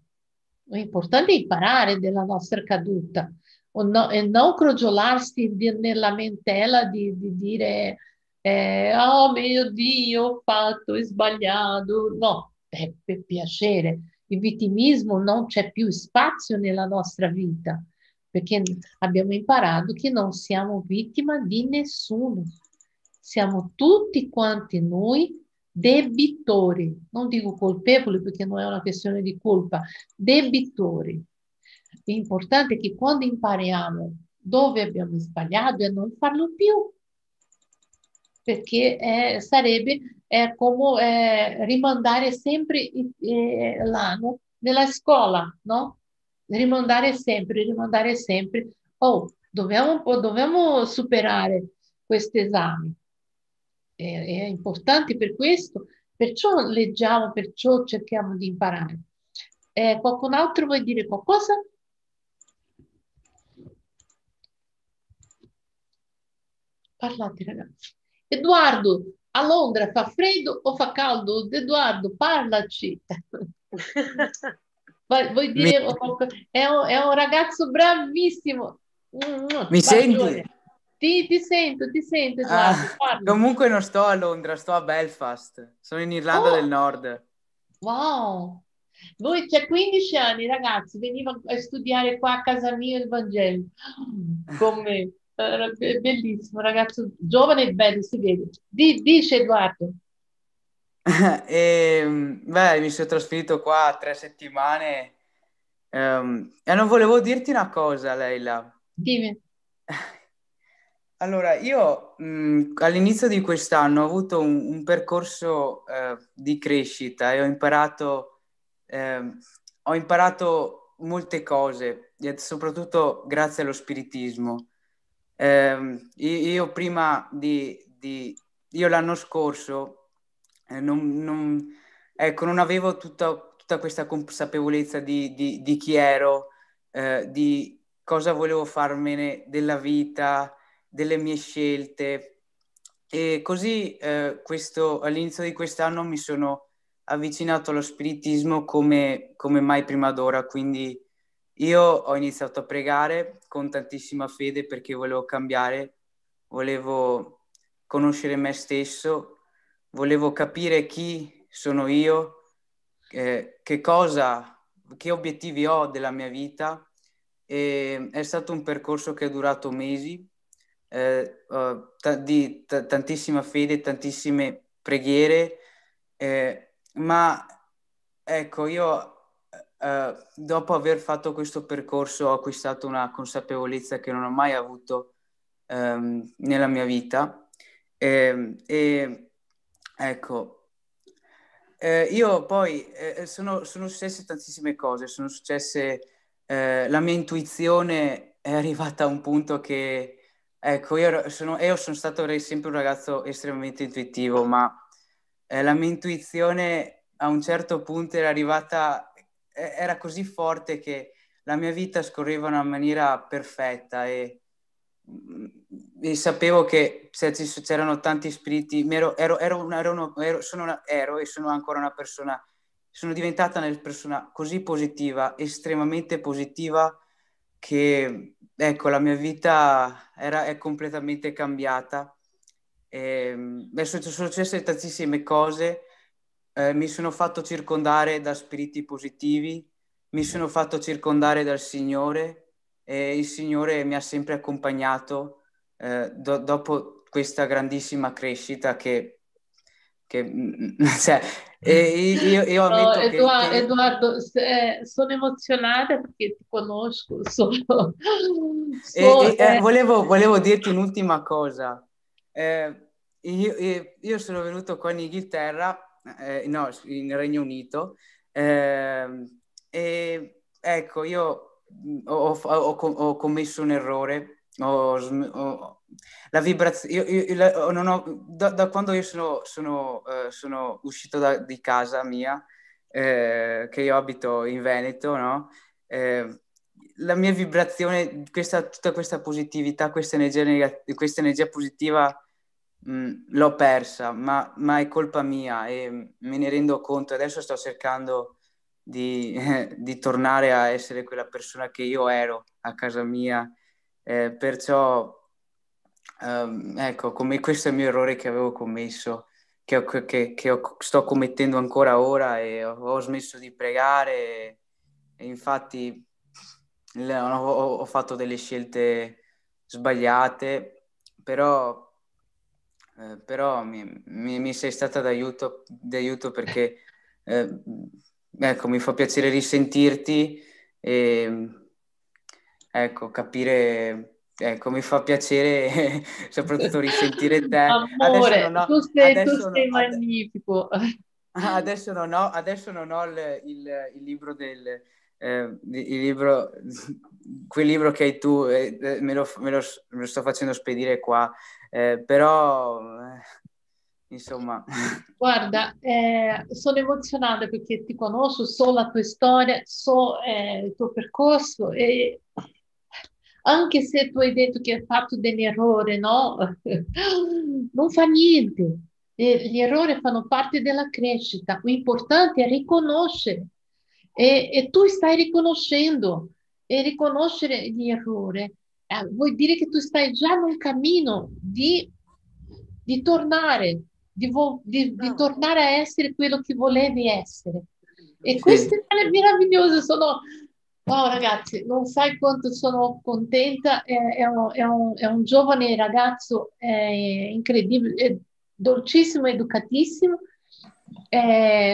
È importante imparare della nostra caduta no, e non crogiolarsi nella mentela di, di dire eh, oh mio Dio, ho fatto, è sbagliato. No, è per piacere. Il vittimismo non c'è più spazio nella nostra vita perché abbiamo imparato che non siamo vittima di nessuno. Siamo tutti quanti noi debitori, non dico colpevoli perché non è una questione di colpa, debitori. L'importante è che quando impariamo dove abbiamo sbagliato e non farlo più, perché eh, sarebbe eh, come rimandare sempre l'anno nella scuola, no? Rimandare sempre, rimandare sempre. Oh, dobbiamo, dobbiamo superare questo esame. È, è importante per questo, perciò leggiamo, perciò cerchiamo di imparare. Eh, qualcun altro vuole dire qualcosa? Parlate ragazzi. Eduardo, A Londra fa freddo o fa caldo? Edoardo, parlaci. Vuoi dire, è un, è un ragazzo bravissimo. Mi senti? Ti, ti, sento, ti sento. Ah, comunque non sto a Londra, sto a Belfast. Sono in Irlanda oh. del Nord. Wow. Lui c'è 15 anni, ragazzi, veniva a studiare qua a casa mia il Vangelo con Era bellissimo, ragazzo giovane e bello, si vede. D- dice Edoardo. e, ehm, beh, mi sono trasferito qua tre settimane um, e non volevo dirti una cosa, Leila. Dimmi. Allora, io mh, all'inizio di quest'anno ho avuto un, un percorso uh, di crescita e ho imparato, uh, ho imparato molte cose, soprattutto grazie allo spiritismo. Uh, io prima di, di, io l'anno scorso eh, non, non, ecco, non avevo tutta, tutta questa consapevolezza di, di, di chi ero, eh, di cosa volevo farmene della vita, delle mie scelte. E così eh, questo, all'inizio di quest'anno mi sono avvicinato allo spiritismo come, come mai prima d'ora, quindi io ho iniziato a pregare con tantissima fede perché volevo cambiare, volevo conoscere me stesso, volevo capire chi sono io, eh, che cosa, che obiettivi ho della mia vita. E è stato un percorso che è durato mesi, eh, t- di t- tantissima fede, tantissime preghiere, eh, ma ecco, io Uh, dopo aver fatto questo percorso ho acquistato una consapevolezza che non ho mai avuto um, nella mia vita. E, e ecco. Eh, io poi eh, sono, sono, successe tantissime cose. Sono successe eh, la mia intuizione è arrivata a un punto che Ecco, io sono, io sono stato sempre un ragazzo estremamente intuitivo, ma eh, la mia intuizione a un certo punto era arrivata, era così forte che la mia vita scorreva in una maniera perfetta e, mm, e sapevo che se c'erano tanti spiriti, ero, ero, ero, una, ero, sono una, ero e sono ancora una persona, sono diventata una persona così positiva, estremamente positiva, che ecco, la mia vita era, è completamente cambiata. E, adesso sono successe tantissime cose, eh, mi sono fatto circondare da spiriti positivi, mi sono fatto circondare dal Signore e il Signore mi ha sempre accompagnato eh, do- dopo questa grandissima crescita che, che cioè, io, io no, Edoardo, che... Edoardo eh, sono emozionata perché ti conosco solo. so, e, eh, volevo, volevo, dirti un'ultima cosa. Eh, io, io, sono venuto qua in Inghilterra, eh, no, in Regno Unito, ehm, e ecco, io ho, ho, ho, commesso un errore, ho, la vibrazione, io, io, io non da, da, quando io sono, sono, uh, sono uscito da, di casa mia, eh, che io abito in Veneto, no? Eh, la mia vibrazione, questa, tutta questa positività, questa energia, questa energia positiva mm, l'ho persa, ma, ma, è colpa mia e me ne rendo conto. Adesso sto cercando di, di tornare a essere quella persona che io ero a casa mia, eh, perciò Um, ecco, come questo è il mio errore che avevo commesso, che, ho, che, che ho, sto commettendo ancora ora e ho, ho smesso di pregare e, e infatti ho, ho, fatto delle scelte sbagliate, però, eh, però mi, mi, mi, sei stata d'aiuto, d'aiuto perché eh, ecco, mi fa piacere risentirti e ecco, capire Ecco, mi fa piacere soprattutto risentire te. Amore, ho, tu sei, tu sei non, magnifico. Adesso non ho, adesso non ho il, il, il libro del... Eh, il libro, quel libro che hai tu, eh, eh, me, lo, me, lo, me, lo, sto facendo spedire qua, eh, però eh, insomma. Guarda, eh, sono emozionata perché ti conosco, so la tua storia, so il tuo percorso e anche se tu hai detto che hai fatto degli errori, no? Non fa niente. gli errori fanno parte della crescita, l'importante è riconoscere e, e tu stai riconoscendo e riconoscere gli errori eh, vuol dire che tu stai già nel cammino di, di tornare, di, vo- di, di, tornare a essere quello che volevi essere. E questo è meraviglioso, sono... Oh ragazzi, non sai quanto sono contenta, è, è, un, è, un, è un, giovane ragazzo incredibile, è dolcissimo, educatissimo,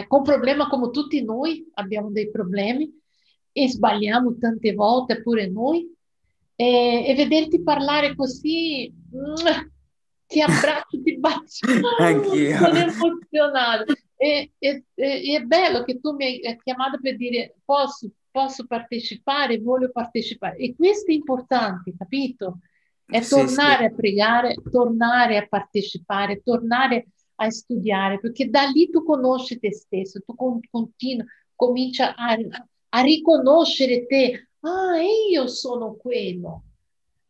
con problemi come tutti noi, abbiamo dei problemi e sbagliamo tante volte pure noi, e, e vederti parlare così, ti abbraccio, ti bacio, Anch'io. sono emozionata. E, e, e, è bello che tu mi hai chiamato per dire posso, posso partecipare, voglio partecipare. E questo è importante, capito? È tornare sì, sì. a pregare, tornare a partecipare, tornare a studiare, perché da lì tu conosci te stesso, tu continui, cominci a, a riconoscere te, ah, io sono quello.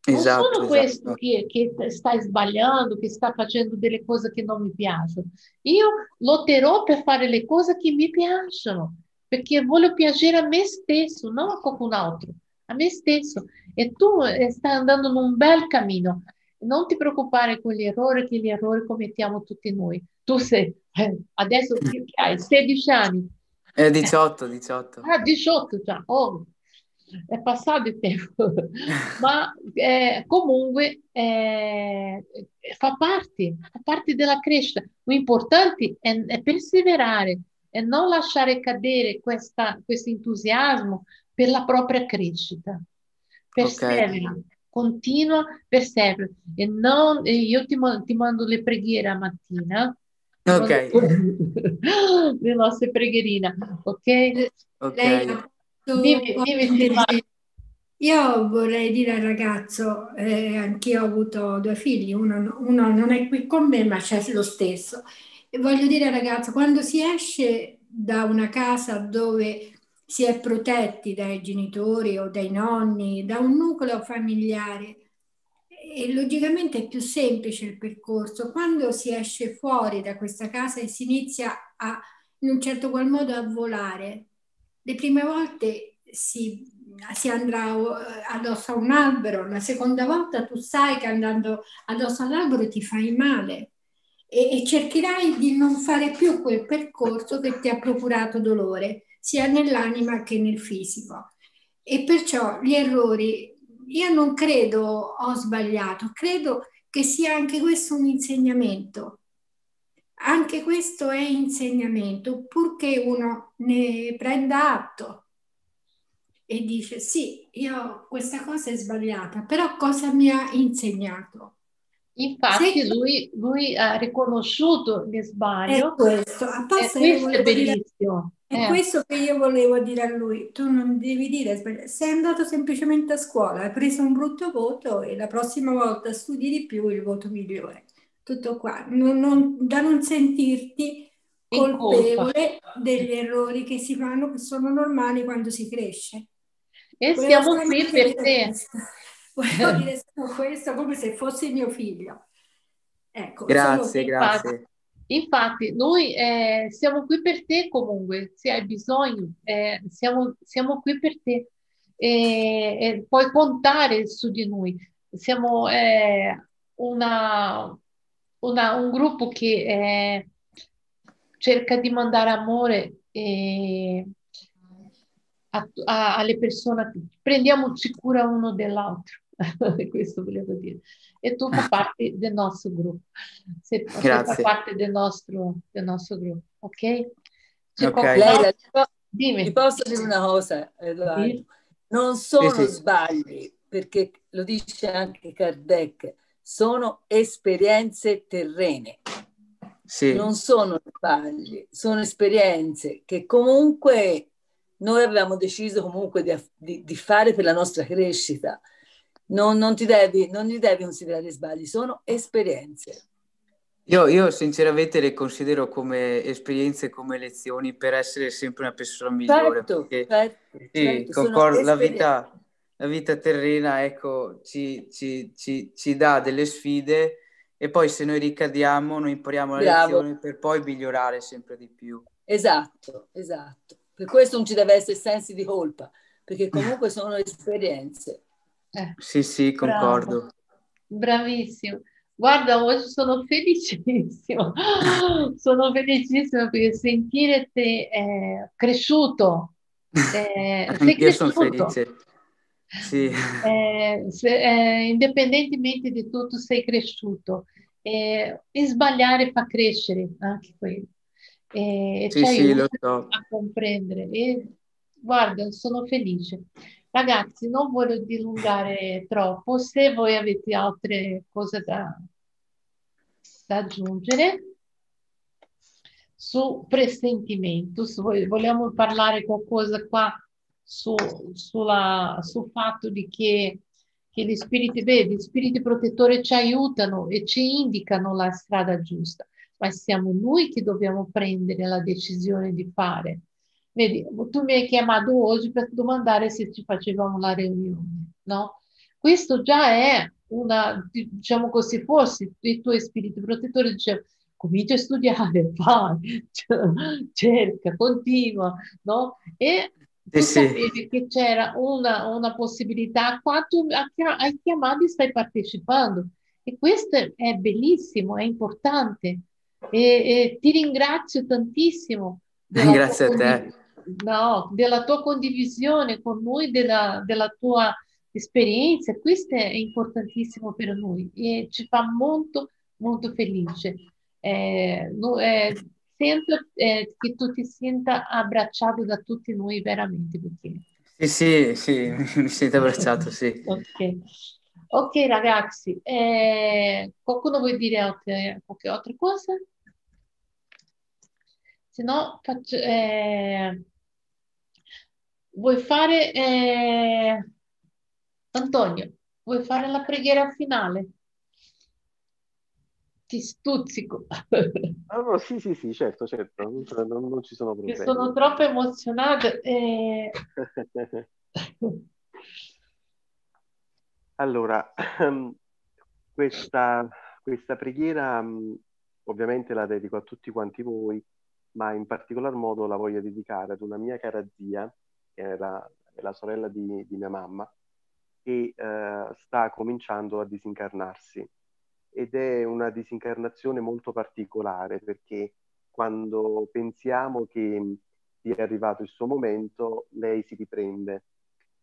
Non esatto, sono questo esatto. che, che stai sbagliando, che sta facendo delle cose che non mi piacciono. Io lotterò per fare le cose che mi piacciono, perché voglio piacere a me stesso, non a qualcun altro, a me stesso. E tu eh, stai andando in un bel cammino. Non ti preoccupare con gli errori, che gli errori commettiamo tutti noi. Tu sei, eh, adesso che hai 16 anni. Eh, 18, 18. Ah, 18 già. Oh, è passato il tempo, ma eh, comunque eh, fa parte, fa parte della crescita. L'importante è, è perseverare e non lasciare cadere questo entusiasmo per la propria crescita. Persevera, okay. continua, persevera. E non, io ti, ti mando le preghiere a mattina. Ok. le nostre pregherine, ok? Ok. Lei Io vorrei dire al ragazzo, eh, anch'io ho avuto due figli, uno, uno, non è qui con me, ma c'è lo stesso. E voglio dire al ragazzo, quando si esce da una casa dove si è protetti dai genitori o dai nonni, da un nucleo familiare, e logicamente è più semplice il percorso. Quando si esce fuori da questa casa e si inizia a, in un certo qual modo a volare, le prime volte si, si andrà eh, addosso a un albero, la seconda volta tu sai che andando addosso all'albero ti fai male e, e cercherai di non fare più quel percorso che ti ha procurato dolore, sia nell'anima che nel fisico. E perciò gli errori, io non credo ho sbagliato, credo che sia anche questo un insegnamento anche questo è insegnamento, purché uno ne prenda atto e dice sì, io questa cosa è sbagliata, però cosa mi ha insegnato? Infatti Se... lui, lui, ha riconosciuto il sbaglio. È questo, a questo è bellissimo. Dire, è eh. questo che io volevo dire a lui, tu non devi dire, sei andato semplicemente a scuola, hai preso un brutto voto e la prossima volta studi di più il voto migliore tutto qua, non, non, da non sentirti colpevole degli errori che si fanno, che sono normali quando si cresce. E Volevo siamo qui per te. Volevo dire solo questo come se fossi mio figlio. Ecco, grazie, grazie. Infatti, noi eh, siamo qui per te comunque, se hai bisogno, eh, siamo, siamo, qui per te e, e, puoi contare su di noi. Siamo eh, una, una, un gruppo che eh, cerca di mandare amore eh, a, a, alle persone, prendiamoci cura uno dell'altro. Questo volevo dire. E tu fai parte del nostro gruppo. Se, fai parte del nostro, del nostro gruppo, ok? okay. Leila, Dimmi. ti posso dire una cosa, Sì. Non sono sì, sì. sbagli, perché lo dice anche Kardec, sono esperienze terrene. Sì. Non sono sbagli, sono esperienze che comunque noi abbiamo deciso comunque di, di, di fare per la nostra crescita. Non, non, ti devi, non li devi considerare sbagli, sono esperienze. Io, io, sinceramente le considero come esperienze, come lezioni per essere sempre una persona migliore. Certo, perché, certo, sì, certo, concordo, la vita, la vita terrena ecco, ci, ci, ci, ci, dà delle sfide e poi se noi ricadiamo noi impariamo la Bravo. lezione per poi migliorare sempre di più. Esatto, esatto. Per questo non ci deve essere sensi di colpa, perché comunque sono esperienze. Eh, Sì, sì, concordo. bravo. Bravissimo. Guarda, oggi sono felicissima. Sono felicissima perché sentire te è cresciuto. Eh, sei Io sono cresciuto. felice. Sì, Eh, se- eh, indipendentemente di tutto, sei cresciuto. Eh, e sbagliare fa crescere anche quello. E sì, sì, lo so. a comprendere. E guarda, sono felice. Ragazzi, non voglio dilungare troppo. Se voi avete altre cose da, da aggiungere su presentimento, se voi- vogliamo parlare qualcosa qua su, sulla- sul fatto di che, che gli spiriti, beh, gli spiriti protettori ci aiutano e ci indicano la strada giusta, ma siamo noi che dobbiamo prendere la decisione di fare. Vedi, tu mi hai chiamato oggi per domandare se ci facevamo la riunione, no? Questo già è una, diciamo così, forse i tuoi spiriti protettori dicevano comincia a studiare, fai, cerca, continua, no? E tu Sì, sì. sapevi che c'era una, una possibilità qua, tu hai chiamato e stai partecipando. E questo è bellissimo, è importante. E, e ti ringrazio tantissimo. Grazie a te. no, della tua condivisione con noi, della, della tua esperienza. Questo è importantissimo per noi e ci fa molto, molto felice. Eh, no- eh, sento eh, che tu ti senta abbracciato da tutti noi veramente perché Sì, sì, sì, mi sento abbracciato, sì. ok. Ok ragazzi eh, qualcuno vuole dire altre, qualche altra cosa? Se no faccio eh, vuoi fare eh, Antonio vuoi fare la preghiera finale ti stuzzico Ah, no, sì, sì, sì, certo, certo, non, non- ci sono che problemi. sono troppo emozionata eh, Allora, questa, questa preghiera mh, ovviamente la dedico a tutti quanti voi, ma in particolar modo la voglio dedicare ad una mia cara zia, che era è la sorella di, di mia mamma, che eh, sta cominciando a disincarnarsi. Ed è una disincarnazione molto particolare perché quando pensiamo che sia arrivato il suo momento, lei si riprende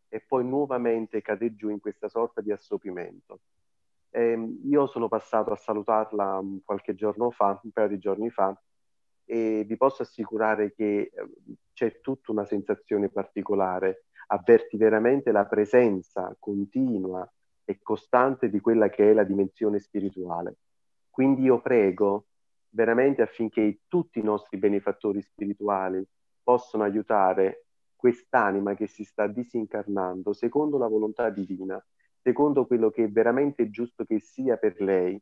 e poi nuovamente cade giù in questa sorta di assopimento. Ehm, io sono passato a salutarla um, qualche giorno fa, un paio di giorni fa, e vi posso assicurare che eh, c'è tutta una sensazione particolare, avverti veramente la presenza continua e costante di quella che è la dimensione spirituale. Quindi io prego veramente affinché tutti i nostri benefattori spirituali possano aiutare quest'anima che si sta disincarnando secondo la volontà divina, secondo quello che è veramente giusto che sia per lei,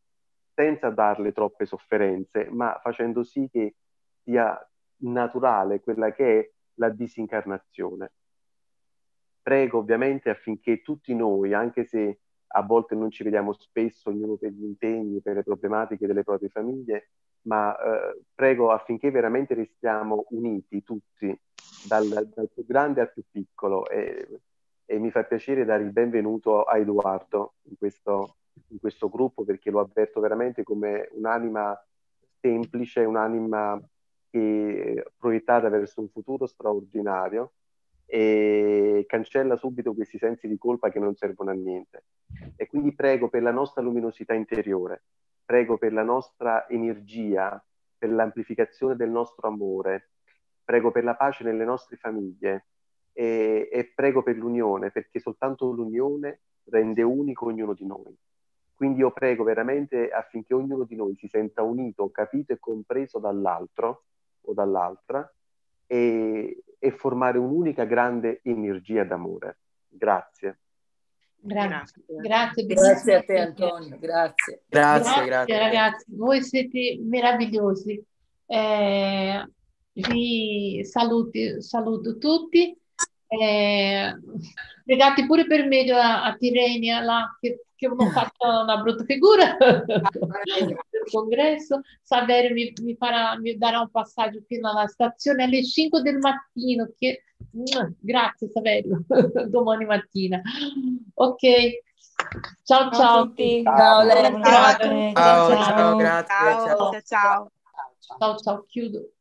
senza darle troppe sofferenze, ma facendo sì che sia naturale quella che è la disincarnazione. Prego ovviamente affinché tutti noi, anche se a volte non ci vediamo spesso, ognuno per gli impegni, per le problematiche delle proprie famiglie, ma eh, prego affinché veramente restiamo uniti tutti, dal, dal più grande al più piccolo. E, e, mi fa piacere dare il benvenuto a Edoardo in questo, in questo gruppo perché lo avverto veramente come un'anima semplice, un'anima che proiettata verso un futuro straordinario e cancella subito questi sensi di colpa che non servono a niente. E quindi prego per la nostra luminosità interiore, prego per la nostra energia, per l'amplificazione del nostro amore, prego per la pace nelle nostre famiglie e, e, prego per l'unione, perché soltanto l'unione rende unico ognuno di noi. Quindi io prego veramente affinché ognuno di noi si senta unito, capito e compreso dall'altro o dall'altra e, e formare un'unica grande energia d'amore. Grazie. Grazie, grazie, grazie a te Antonio, grazie. Grazie, grazie, grazie. ragazzi, voi siete meravigliosi. Eh, vi saluti, saluto tutti Eh, pregate pure per me a, a Tirrenia là, che, che non faccia una brutta figura del congresso. Saverio mi, mi, farà, mi darà un passaggio fino alla stazione alle 5 del mattino. Che... Grazie Saverio, domani mattina. Ok. Ciao ciao. Ciao a tutti. Ciao. Buona serata. Ciao, ciao, grazie. Ciao, ciao. ciao. ciao. Ciao ciao, chiudo.